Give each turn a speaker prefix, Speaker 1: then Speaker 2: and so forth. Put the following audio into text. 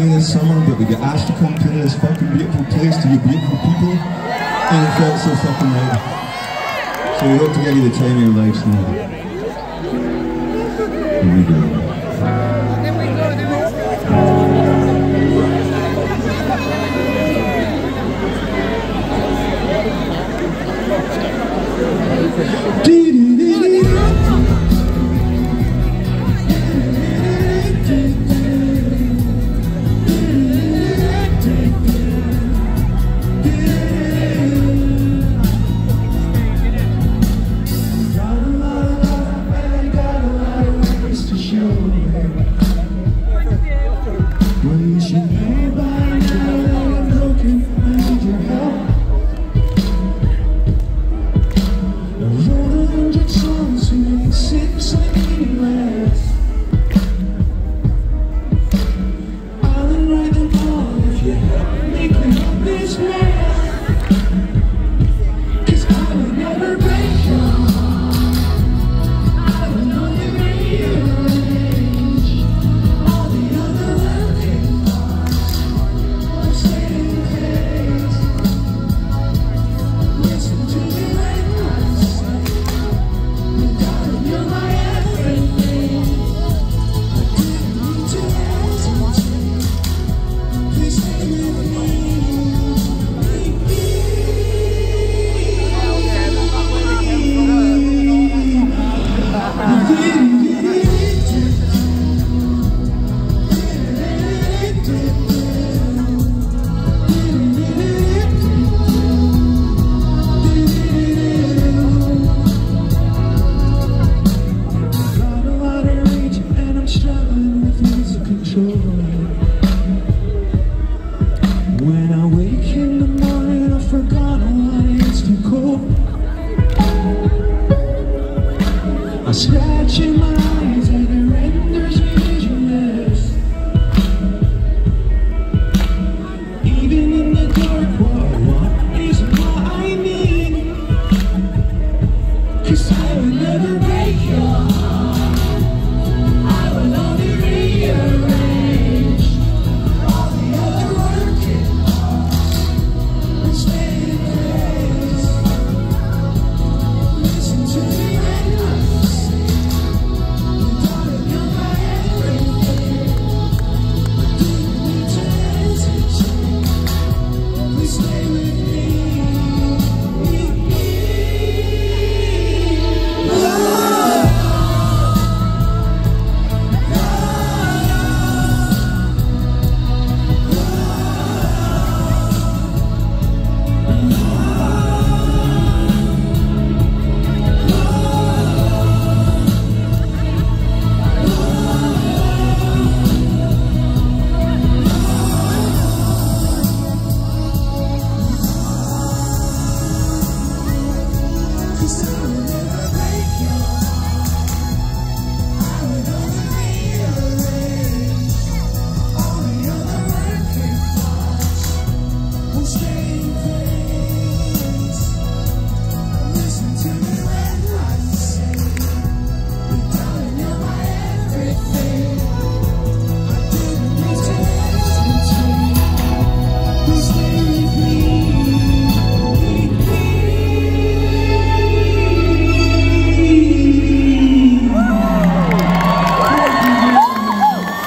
Speaker 1: this summer, but we got asked to come play this fucking beautiful place to you beautiful people, and it felt so fucking right. So we hope to give you the time of your lives now. Here we go.
Speaker 2: Make me this man scratching my eyes and it renders me visionless Even in the dark, I Cause I Cause